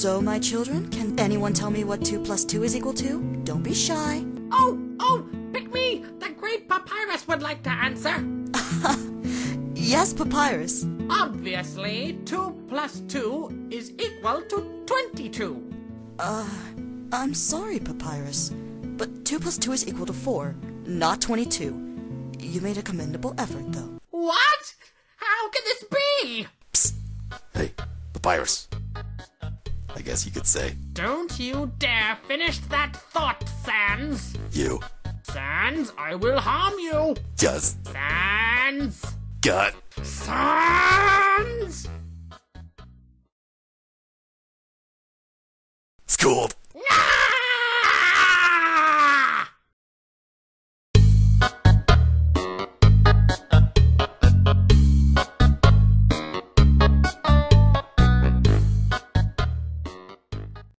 So, my children, can anyone tell me what 2 plus 2 is equal to? Don't be shy. Oh, oh, pick me! The great papyrus would like to answer. Yes, Papyrus. Obviously, 2 plus 2 is equal to 22. Uh, I'm sorry, Papyrus, but 2 plus 2 is equal to 4, not 22. You made a commendable effort, though. What? How can this be? Hey, Papyrus. Guess you could say, Don't you dare finish that thought, Sans. you Sans, I will harm you. just Sans. got Sans. schooled.